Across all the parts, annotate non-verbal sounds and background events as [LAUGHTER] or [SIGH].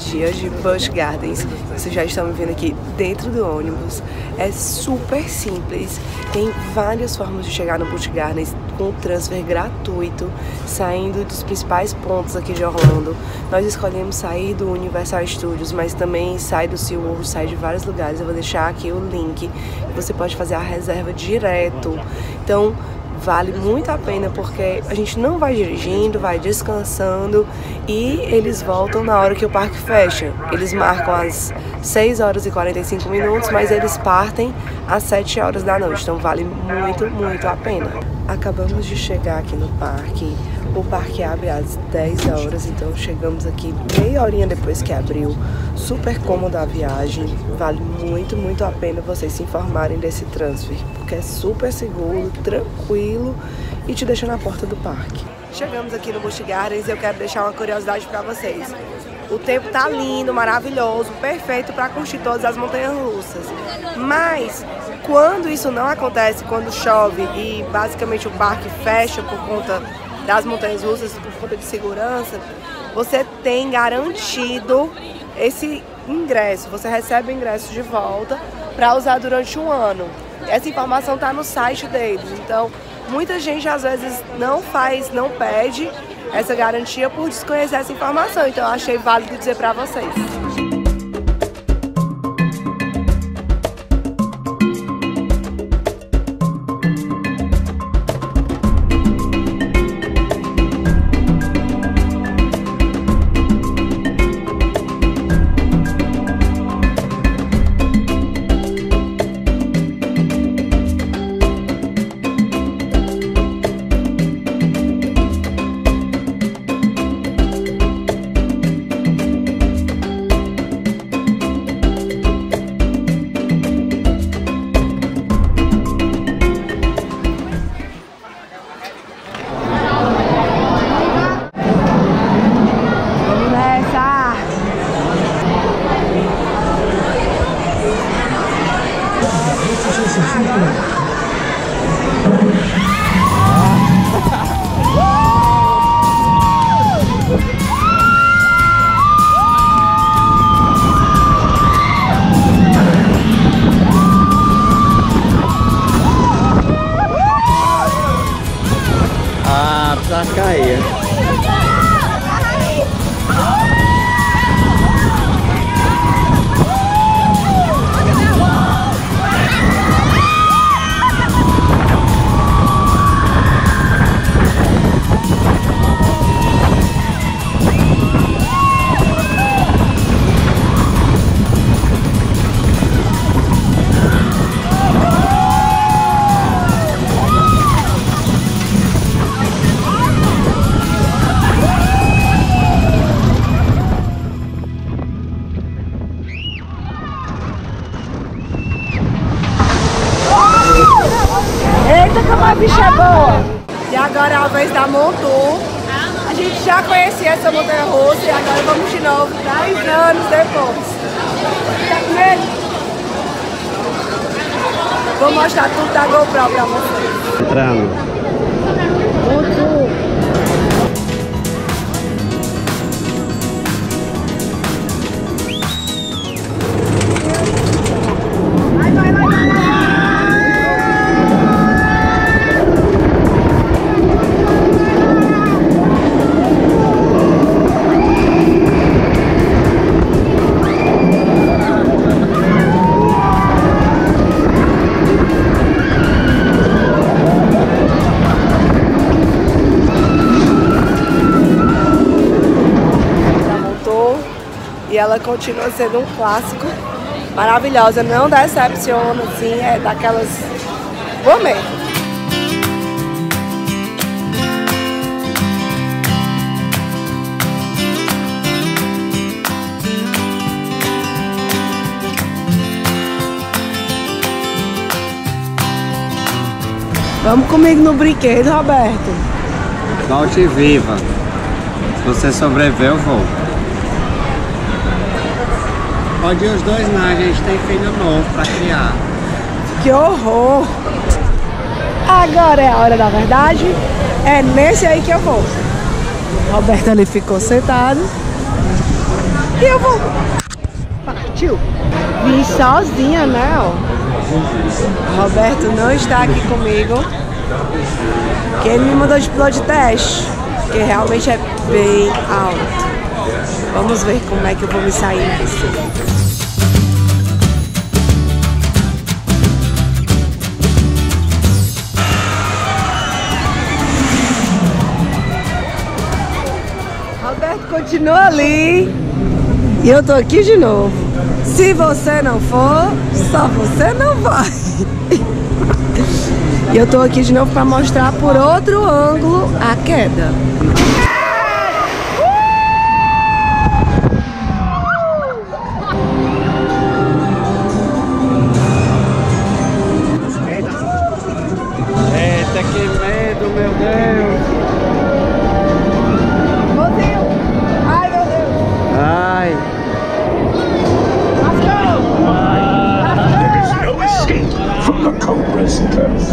Hoje é dia de Busch Gardens. Vocês já estão me vendo aqui dentro do ônibus. É super simples. Tem várias formas de chegar no Busch Gardens com transfer gratuito, saindo dos principais pontos aqui de Orlando. Nós escolhemos sair do Universal Studios, mas também sai do SeaWorld, sai de vários lugares. Eu vou deixar aqui o link. Você pode fazer a reserva direto. Então, vale muito a pena porque a gente não vai dirigindo, vai descansando e eles voltam na hora que o parque fecha. Eles marcam às 6 horas e 45 minutos, mas eles partem às 7 horas da noite, então vale muito, muito a pena. Acabamos de chegar aqui no parque. O parque abre às 10 horas, então chegamos aqui meia horinha depois que abriu. Super cômoda a viagem, vale muito, muito a pena vocês se informarem desse transfer, porque é super seguro, tranquilo e te deixa na porta do parque. Chegamos aqui no Busch Gardens e eu quero deixar uma curiosidade para vocês. O tempo tá lindo, maravilhoso, perfeito para curtir todas as montanhas russas. Mas quando isso não acontece, quando chove e basicamente o parque fecha por conta das montanhas russas, por conta de segurança, você tem garantido esse ingresso. Você recebe o ingresso de volta para usar durante um ano. Essa informação está no site deles. Então, muita gente às vezes não faz, não pede essa garantia por desconhecer essa informação. Então, eu achei válido dizer para vocês. Agora é a vez da Montu. A gente já conhecia essa montanha russa e agora vamos de novo, 10 anos depois. Tá com medo? Vou mostrar tudo da GoPro pra vocês. Entrando. Montu. Ela continua sendo um clássico maravilhosa, não decepciona assim, é daquelas mesmo. Vamos comigo no brinquedo, Roberto. Volte viva. Se você sobreviver, eu vou. Pode ir os dois não, a gente tem filho novo pra criar. Que horror! Agora é a hora da verdade. É nesse aí que eu vou. Roberto ali ficou sentado. E eu vou. Partiu. Vim sozinha, né? Ó. Roberto não está aqui comigo. Que ele me mandou de piloto de teste. Que realmente é bem alto. Vamos ver como é que eu vou me sair disso. continua ali e eu tô aqui de novo. Se você não for, só você não vai. [LAUGHS] E eu tô aqui de novo para mostrar por outro ângulo a queda. Meu Deus. Let's go. There is no escape from the Cobra's curse.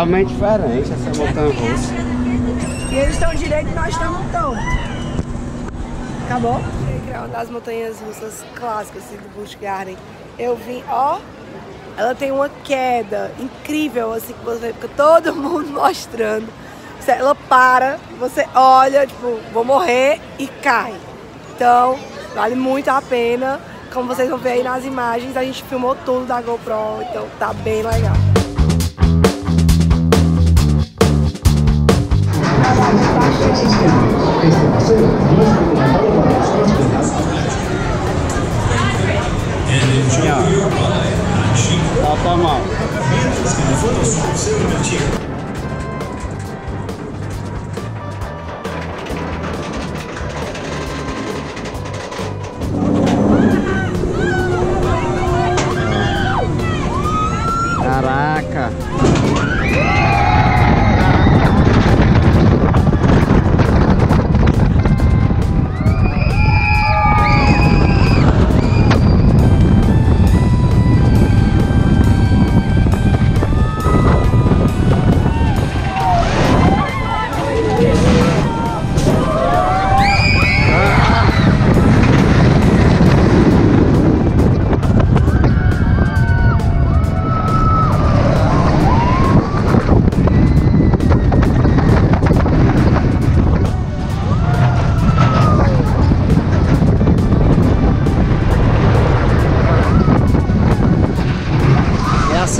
Totalmente diferente, essa montanha russa. E eles estão direito e nós estamos torto. Acabou? É uma das montanhas russas clássicas assim, do Busch Garden. Eu vim, ó, ela tem uma queda incrível, assim, que você fica todo [LAUGHS] mundo mostrando. Ela para, você olha, tipo, vou morrer e cai. Então, vale muito a pena. Como vocês vão ver aí nas imagens, a gente filmou tudo da GoPro, então tá bem legal.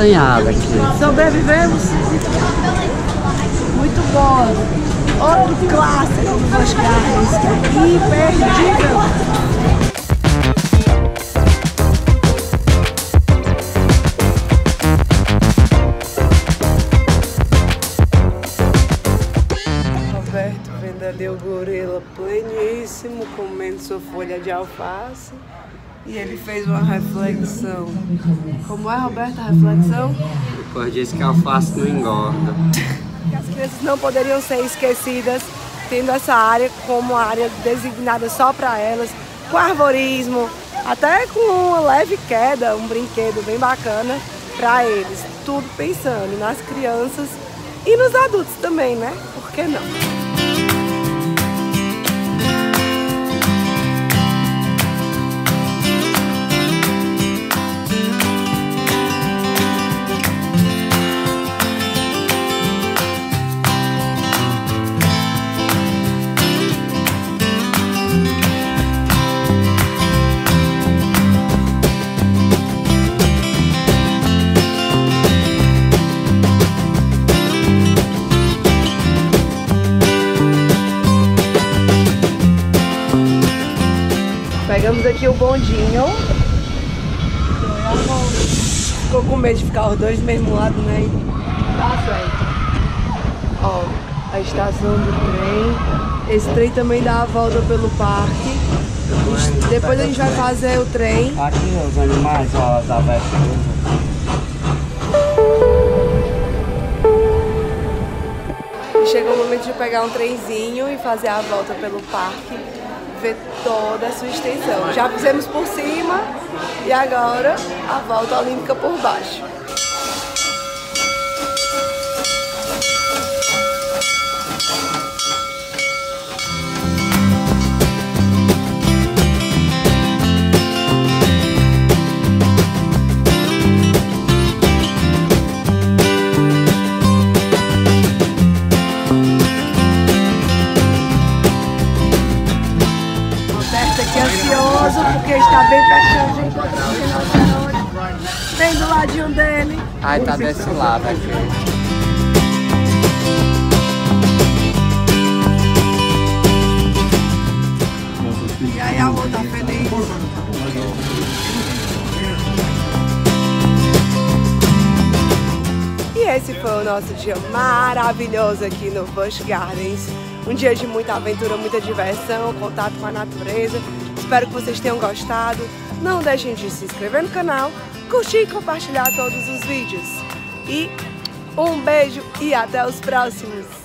Assanhada aqui. Sobrevivemos? Muito bom. Outro clássico dos carros, imperdível. Roberto vendo ali o gorila pleníssimo, comendo sua folha de alface. E ele fez uma reflexão. Como é, Roberto, a reflexão? Depois disse que a alface não engorda. As crianças não poderiam ser esquecidas, tendo essa área como área designada só para elas, com arborismo, até com uma leve queda, um brinquedo bem bacana para eles. Tudo pensando nas crianças e nos adultos também, né? Por que não? Bondinho. Ficou com medo de ficar os dois do mesmo lado, né? Tá certo. Ó, a estação do trem. Esse trem também dá a volta pelo parque. Depois a gente vai fazer o trem. Aqui os animais, ó, as. E chegou o momento de pegar um trenzinho e fazer a volta pelo parque, ver toda a sua extensão. Já fizemos por cima e agora a volta olímpica por baixo. Bem pertinho de encontrar o. Bem do ladinho dele. Ai, tá desse lado aqui. E aí a avó tá feliz. E esse foi o nosso dia maravilhoso aqui no Busch Gardens. Um dia de muita aventura, muita diversão, contato com a natureza. Espero que vocês tenham gostado. Não deixem de se inscrever no canal, curtir e compartilhar todos os vídeos. E um beijo e até os próximos!